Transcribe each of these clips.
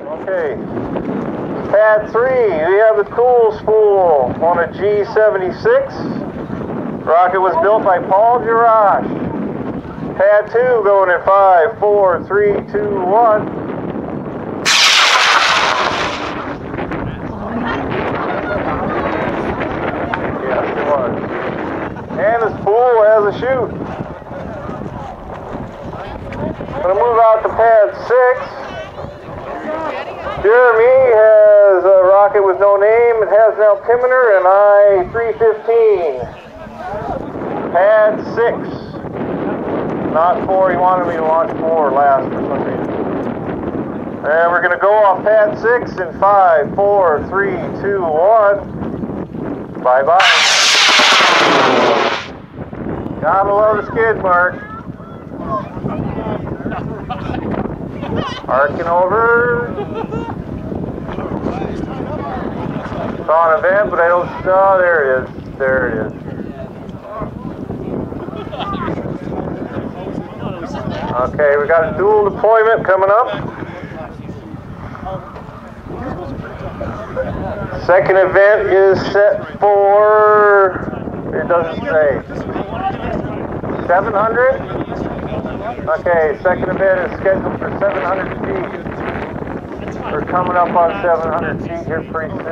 Okay. Pad 3, we have the cool spool on a G76. Rocket was built by Paul Jarash. Pad 2 going in 5, 4, 3, 2, 1. Yes, it was. And the spool has a chute. Gonna move out to pad 6. Jeremy has a rocket with no name. It has an altimeter and I-315. Pad 6. Not 4. He wanted me to launch 4 last for some reason. And we're going to go off pad 6 in 5, 4, 3, 2, 1. Bye-bye. Gotta love the skid mark. Arcing over. Saw an event, but I don't. Oh, there it is. There it is. Okay, we got a dual deployment coming up. Second event is set for. It doesn't say. 700? Okay, second event is scheduled for 700 feet. We're coming up on 700 feet here pretty soon.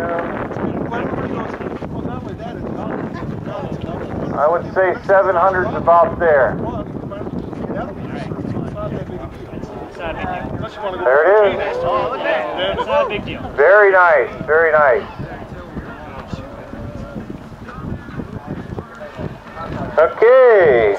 I would say 700 is about there. There it is. Very nice, very nice. Okay,